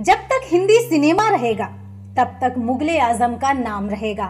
जब तक हिंदी सिनेमा रहेगा तब तक मुगले आज़म का नाम रहेगा।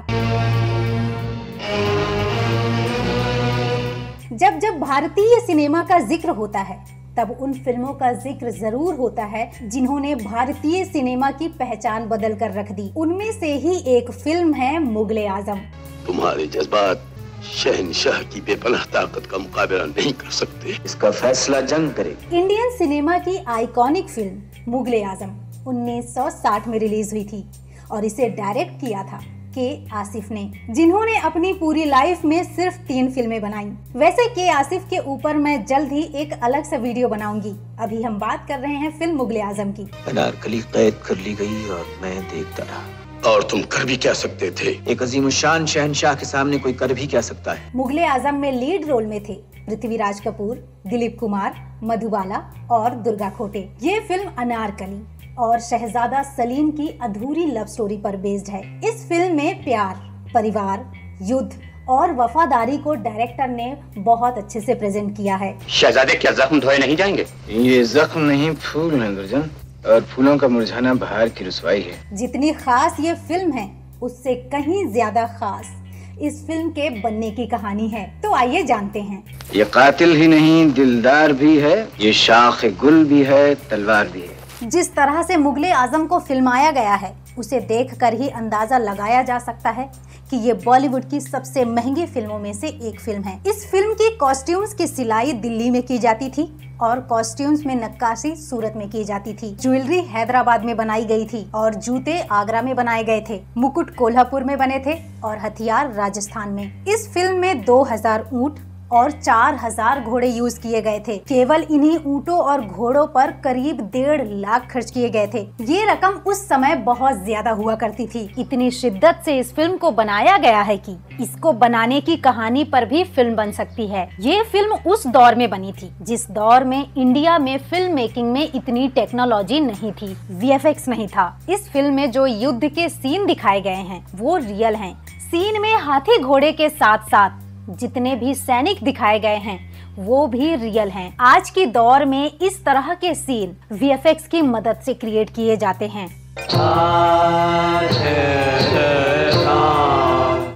जब जब भारतीय सिनेमा का ज़िक्र होता है तब उन फ़िल्मों का ज़िक्र ज़रूर होता है जिन्होंने भारतीय सिनेमा की पहचान बदल कर रख दी। उनमें से ही एक फ़िल्म है मुगले आज़म। तुम्हारे जज्बात शहनशाह की बेपनाह ताकत का मुकाबला नहीं कर सकते। इसका फैसला जंग करे इंडियन सिनेमा की आइकॉनिक फ़िल्म मुगले आज़म। 1960 में रिलीज़ हुई थी और इसे डायरेक्ट किया था के आसिफ ने जिन्होंने अपनी पूरी लाइफ में सिर्फ़ तीन फ़िल्में बनाई। वैसे के आसिफ के ऊपर मैं जल्द ही एक अलग सा वीडियो बनाऊँगी। अभी हम बात कर रहे हैं फ़िल्म मुगले आज़म की। अनारकली कैद कर ली गई और मैं देखता रहा। और तुम कर भी क्या सकते थे? एक अजीम शान शहनशाह के सामने कोई कर भी क्या सकता है? मुगले आज़म में लीड रोल में थे पृथ्वीराज कपूर दिलीप कुमार मधुबाला और दुर्गा खोटे। ये फ़िल्म अनारकली और शहजादा सलीम की अधूरी लव स्टोरी पर बेस्ड है। इस फ़िल्म में प्यार परिवार युद्ध और वफादारी को डायरेक्टर ने बहुत अच्छे से प्रेजेंट किया है। शहजादे क्या जख्म धोए नहीं जाएँगे? ये जख्म नहीं फूल है दुर्जन और फूलों का मुरझाना बाहर की रसवाई है। जितनी खास ये फ़िल्म है उससे कहीं ज़्यादा खास इस फ़िल्म के बनने की कहानी है। तो आइए जानते हैं। ये कातिल ही नहीं दिलदार भी है ये शाख गुल भी है तलवार भी है। जिस तरह से मुगले आज़म को फिल्माया गया है, उसे देखकर ही अंदाज़ा लगाया जा सकता है कि ये बॉलीवुड की सबसे महँगी फ़िल्मों में से एक फ़िल्म है। इस फ़िल्म की कॉस्ट्यूम्स की सिलाई दिल्ली में की जाती थी और कॉस्ट्यूम्स में नक्काशी सूरत में की जाती थी। ज्वेलरी हैदराबाद में बनाई गई थी और जूते आगरा में बनाए गए थे। मुकुट कोल्हापुर में बने थे और हथियार राजस्थान में। इस फ़िल्म में 2000 ऊँट और चार हज़ार घोड़े यूज़ किए गए थे। केवल इन्हीं ऊँटों और घोड़ों पर करीब डेढ़ लाख खर्च किए गए थे। ये रकम उस समय बहुत ज़्यादा हुआ करती थी। इतनी शिद्दत से इस फ़िल्म को बनाया गया है कि इसको बनाने की कहानी पर भी फ़िल्म बन सकती है। ये फ़िल्म उस दौर में बनी थी, जिस दौर में इंडिया में फ़िल्म मेकिंग में इतनी टेक्नोलॉजी नहीं थी वीएफएक्स नहीं था। इस फ़िल्म में जो युद्ध के सीन दिखाए गए हैं, वो रियल हैं। सीन में हाथी घोड़े के साथ साथ जितने भी सैनिक दिखाए गए हैं, वो भी रियल हैं। आज के दौर में इस तरह के सीन वीएफएक्स की मदद से क्रिएट किए जाते हैं।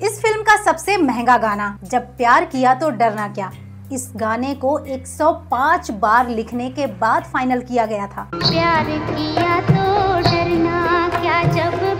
इस फ़िल्म का सबसे महँगा गाना, जब प्यार किया तो डरना क्या? इस गाने को 105 बार लिखने के बाद फाइनल किया गया था। प्यार किया तो डरना क्या? जब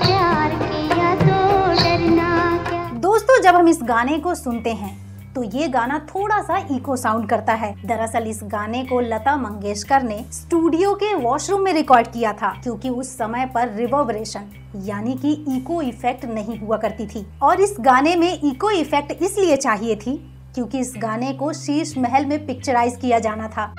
जब हम इस गाने को सुनते हैं तो ये गाना थोड़ा सा इको साउंड करता है। दरअसल इस गाने को लता मंगेशकर ने स्टूडियो के वॉशरूम में रिकॉर्ड किया था क्योंकि उस समय पर रिवर्बरेशन यानी कि इको इफ़ेक्ट नहीं हुआ करती थी। और इस गाने में इको इफ़ेक्ट इसलिए चाहिए थी क्योंकि इस गाने को शीश महल में पिक्चराइज किया जाना था।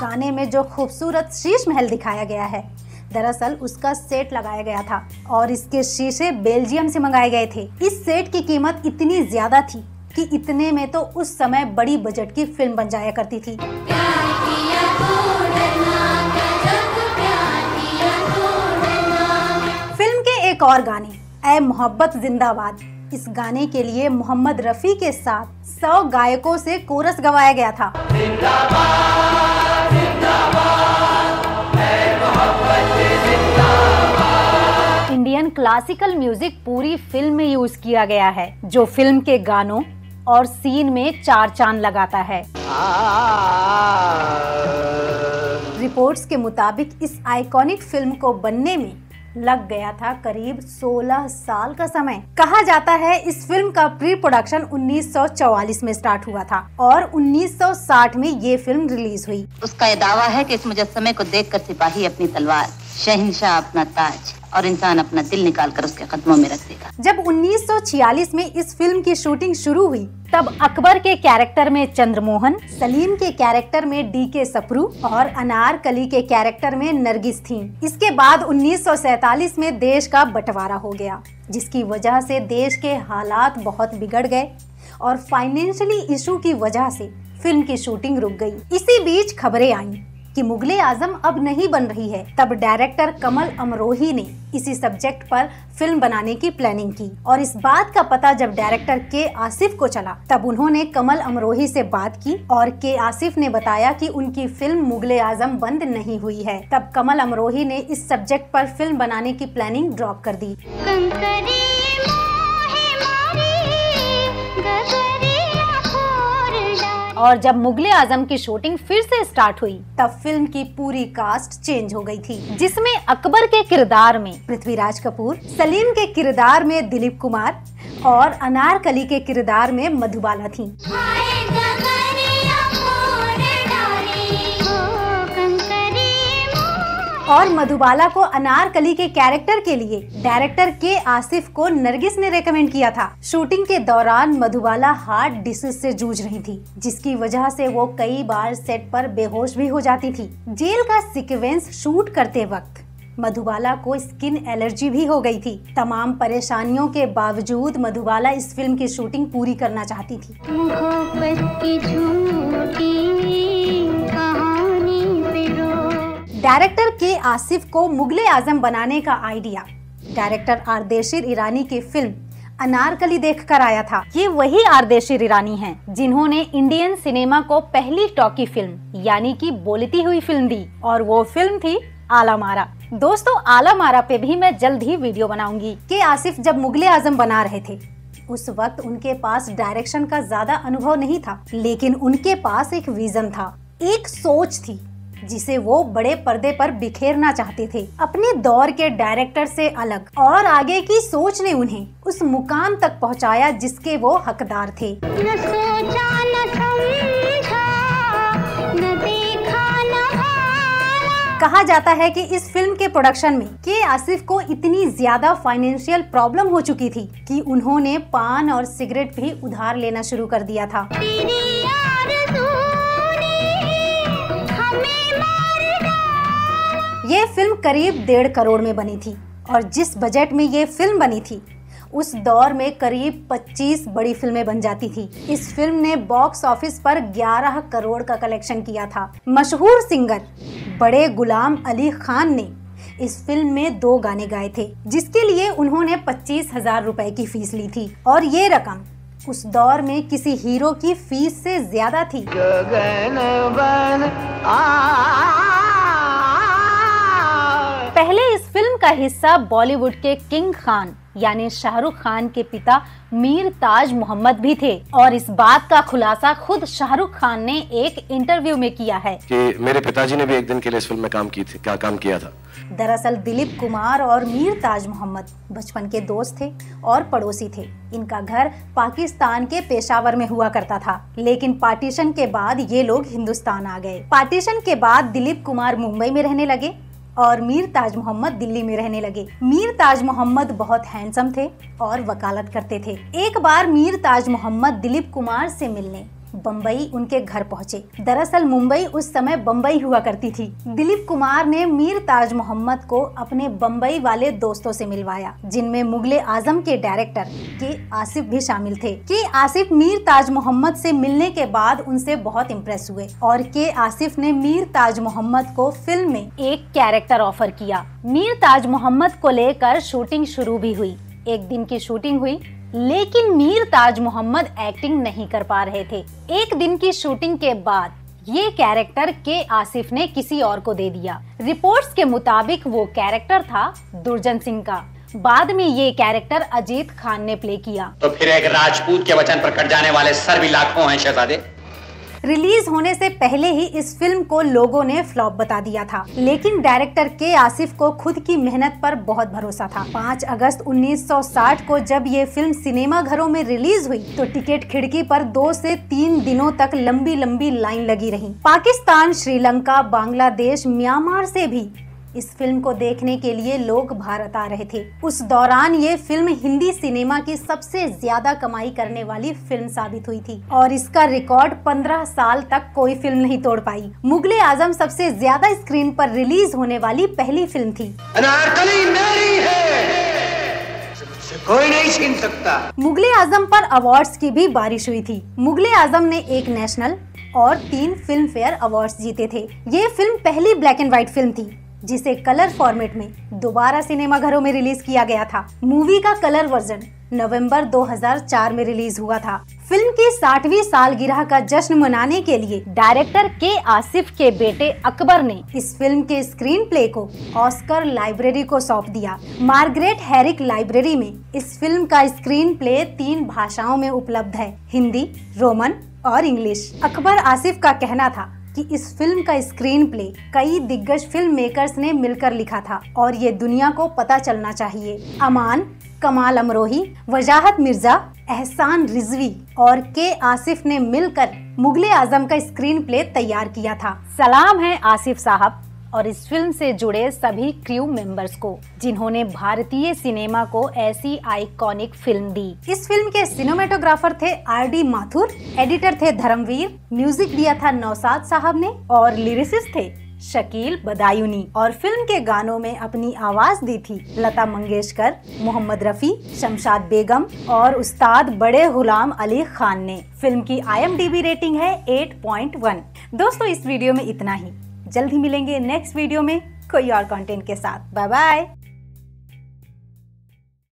गाने में जो खूबसूरत शीश महल दिखाया गया है दरअसल उसका सेट लगाया गया था और इसके शीशे बेल्जियम से मंगाए गए थे। इस सेट की कीमत इतनी ज़्यादा थी कि इतने में तो उस समय बड़ी बजट की फ़िल्म बन जाया करती थी। फ़िल्म के एक और गाने ए मोहब्बत जिंदाबाद, इस गाने के लिए मोहम्मद रफी के साथ सौ गायकों से कोरस गवाया गया था। क्लासिकल म्यूज़िक पूरी फ़िल्म में यूज़ किया गया है, जो फ़िल्म के गानों और सीन में चार चाँद लगाता है। रिपोर्ट्स के मुताबिक इस आइकॉनिक फ़िल्म को बनने में लग गया था करीब 16 साल का समय। कहा जाता है इस फ़िल्म का प्री प्रोडक्शन 1944 में स्टार्ट हुआ था और 1960 में ये फ़िल्म रिलीज़ हुई। उसका ये दावा है कि इस मुजस्मे को देखकर सिपाही अपनी तलवार, शहनशाह अपना ताज। और इंसान अपना दिल निकाल कर उसके कदमों में रख देगा। जब 1946 में इस फ़िल्म की शूटिंग शुरू हुई, तब अकबर के कैरेक्टर में चंद्रमोहन, सलीम के कैरेक्टर में डी के सप्रू और अनारकली के कैरेक्टर में नरगिस थी। इसके बाद 1947 में देश का बंटवारा हो गया, जिसकी वजह से देश के हालात बहुत बिगड़ गए और फाइनेंशियली इशू की वजह से फ़िल्म की शूटिंग रुक गई। इसी बीच खबरें आई। कि मुगले आज़म अब नहीं बन रही है, तब डायरेक्टर कमल अमरोही ने इसी सब्जेक्ट पर फ़िल्म बनाने की प्लानिंग की। और इस बात का पता जब डायरेक्टर के आसिफ को चला, तब उन्होंने कमल अमरोही से बात की और के आसिफ ने बताया कि उनकी फ़िल्म मुगले आज़म बंद नहीं हुई है। तब कमल अमरोही ने इस सब्जेक्ट पर फ़िल्म बनाने की प्लानिंग ड्रॉप कर दी। और जब मुगले आज़म की शूटिंग फिर से स्टार्ट हुई, तब फ़िल्म की पूरी कास्ट चेंज हो गई थी। जिसमें अकबर के किरदार में पृथ्वीराज कपूर, सलीम के किरदार में दिलीप कुमार और अनारकली के किरदार में मधुबाला थी। और मधुबाला को अनारकली के कैरेक्टर के लिए डायरेक्टर के आसिफ को नरगिस ने रेकमेंड किया था। शूटिंग के दौरान मधुबाला हार्ट डिसीज से जूझ रही थी, जिसकी वजह से वो कई बार सेट पर बेहोश भी हो जाती थी। जेल का सीक्वेंस शूट करते वक्त मधुबाला को स्किन एलर्जी भी हो गई थी। तमाम परेशानियों के बावजूद मधुबाला इस फ़िल्म की शूटिंग पूरी करना चाहती थी। डायरेक्टर के आसिफ को मुगले आज़म बनाने का आइडिया। डायरेक्टर आरदेशिर ईरानी की फ़िल्म अनारकली देखकर आया था। ये वही आरदेशिर ईरानी हैं जिन्होंने इंडियन सिनेमा को पहली टॉकी फ़िल्म, यानी कि बोलती हुई फ़िल्म दी, और वो फ़िल्म थी आला मारा दोस्तों आला मारा पे भी मैं जल्द ही वीडियो बनाऊँगी। के आसिफ जब मुगले आज़म बना रहे थे, उस वक्त उनके पास डायरेक्शन का ज़्यादा अनुभव नहीं था, लेकिन उनके पास एक विजन था, एक सोच थी। जिसे वो बड़े पर्दे पर बिखेरना चाहते थे। अपने दौर के डायरेक्टर से अलग और आगे की सोच ने उन्हें उस मुकाम तक पहुँचाया जिसके वो हकदार थे। न सोचा न समझा न देखा न कहा जाता है कि इस फ़िल्म के प्रोडक्शन में के आसिफ को इतनी ज़्यादा फाइनेंशियल प्रॉब्लम हो चुकी थी कि उन्होंने पान और सिगरेट भी उधार लेना शुरू कर दिया था। ये फ़िल्म करीब डेढ़ करोड़ में बनी थी और जिस बजट में ये फ़िल्म बनी थी, उस दौर में करीब 25 बड़ी फ़िल्में बन जाती थी। इस फ़िल्म ने बॉक्स ऑफ़िस पर 11 करोड़ का कलेक्शन किया था। मशहूर सिंगर बड़े गुलाम अली खान ने इस फ़िल्म में दो गाने गाए थे, जिसके लिए उन्होंने पच्चीस हज़ार रूपए की फ़ीस ली थी। और ये रकम उस दौर में किसी हीरो की फ़ीस से ज़्यादा थी। पहले इस फ़िल्म का हिस्सा बॉलीवुड के किंग खान यानी शाहरुख खान के पिता मीर ताज मोहम्मद भी थे। और इस बात का खुलासा खुद शाहरुख खान ने एक इंटरव्यू में किया है। कि मेरे पिताजी ने भी एक दिन के लिए इस फ़िल्म में काम की थी क्या काम किया था। दरअसल दिलीप कुमार और मीर ताज मोहम्मद बचपन के दोस्त थे और पड़ोसी थे। इनका घर पाकिस्तान के पेशावर में हुआ करता था। लेकिन पार्टीशन के बाद ये लोग हिंदुस्तान आ गए। पार्टीशन के बाद दिलीप कुमार मुंबई में रहने लगे। और मीर ताज मोहम्मद दिल्ली में रहने लगे। मीर ताज मोहम्मद बहुत हैंडसम थे और वकालत करते थे। एक बार मीर ताज मोहम्मद दिलीप कुमार से मिलने। बम्बई उनके घर पहुँचे। दरअसल मुंबई उस समय बम्बई हुआ करती थी। दिलीप कुमार ने मीर ताज मोहम्मद को अपने बम्बई वाले दोस्तों से मिलवाया, जिनमें मुगले आज़म के डायरेक्टर के आसिफ भी शामिल थे। के आसिफ मीर ताज मोहम्मद से मिलने के बाद उनसे बहुत इम्प्रेस हुए और के आसिफ ने मीर ताज मोहम्मद को फ़िल्म में एक कैरेक्टर ऑफ़र किया। मीर ताज मोहम्मद को लेकर शूटिंग शुरू भी हुई। एक दिन की शूटिंग हुई लेकिन मीर ताज मोहम्मद एक्टिंग नहीं कर पा रहे थे। एक दिन की शूटिंग के बाद ये कैरेक्टर के आसिफ ने किसी और को दे दिया। रिपोर्ट्स के मुताबिक वो कैरेक्टर था दुर्जन सिंह का। बाद में ये कैरेक्टर अजीत खान ने प्ले किया। तो फिर एक राजपूत के वचन पर कट जाने वाले सर भी लाखों हैं, शहजादे। रिलीज़ होने से पहले ही इस फ़िल्म को लोगों ने फ्लॉप बता दिया था। लेकिन डायरेक्टर के आसिफ को खुद की मेहनत पर बहुत भरोसा था। 5 अगस्त 1960 को जब ये फ़िल्म सिनेमा घरों में रिलीज़ हुई तो टिकट खिड़की पर दो से तीन दिनों तक लंबी लंबी लाइन लगी रही। पाकिस्तान, श्रीलंका, बांग्लादेश, म्यांमार से भी इस फ़िल्म को देखने के लिए लोग भारत आ रहे थे। उस दौरान ये फ़िल्म हिंदी सिनेमा की सबसे ज़्यादा कमाई करने वाली फ़िल्म साबित हुई थी और इसका रिकॉर्ड 15 साल तक कोई फ़िल्म नहीं तोड़ पाई। मुगले आज़म सबसे ज़्यादा स्क्रीन पर रिलीज़ होने वाली पहली फ़िल्म थी। अनारकली मेरी है। कोई नहीं छीन सकता। मुगले आज़म पर अवार्ड्स की भी बारिश हुई थी। मुगले आज़म ने एक नेशनल और तीन फ़िल्म फेयर अवार्ड जीते थे। ये फ़िल्म पहली ब्लैक एंड व्हाइट फ़िल्म थी। जिसे कलर फॉर्मेट में दोबारा सिनेमा घरों में रिलीज़ किया गया था। मूवी का कलर वर्जन नवंबर 2004 में रिलीज़ हुआ था। फ़िल्म की साठवीं सालगिरह का जश्न मनाने के लिए डायरेक्टर के आसिफ के बेटे अकबर ने इस फ़िल्म के स्क्रीन प्ले को ऑस्कर लाइब्रेरी को सौंप दिया। मार्गरेट हैरिक लाइब्रेरी में इस फ़िल्म का स्क्रीन प्ले तीन भाषाओं में उपलब्ध है। हिंदी, रोमन और इंग्लिश। अकबर आसिफ का कहना था कि इस फ़िल्म का स्क्रीन प्ले कई दिग्गज फ़िल्म मेकर्स ने मिलकर लिखा था और ये दुनिया को पता चलना चाहिए। अमान, कमाल अमरोही, वजाहत मिर्ज़ा, एहसान रिजवी और के आसिफ ने मिलकर मुगले आज़म का स्क्रीन प्ले तैयार किया था। सलाम है आसिफ साहब। और इस फ़िल्म से जुड़े सभी क्रू मेंबर्स को, जिन्होंने भारतीय सिनेमा को ऐसी आइकॉनिक फ़िल्म दी। इस फ़िल्म के सिनेमेटोग्राफर थे आर डी माथुर एडिटर थे धर्मवीर म्यूज़िक दिया था नौसाद साहब ने और लिरिसिस्ट थे शकील बदायूनी। और फ़िल्म के गानों में अपनी आवाज़ दी थी लता मंगेशकर, मोहम्मद रफी, शमशाद बेगम और उस्ताद बड़े गुलाम अली खान ने। फ़िल्म की आईएमडीबी रेटिंग है 8.1 दोस्तों, इस वीडियो में इतना ही। जल्द ही मिलेंगे नेक्स्ट वीडियो में कोई और कंटेंट के साथ। Bye bye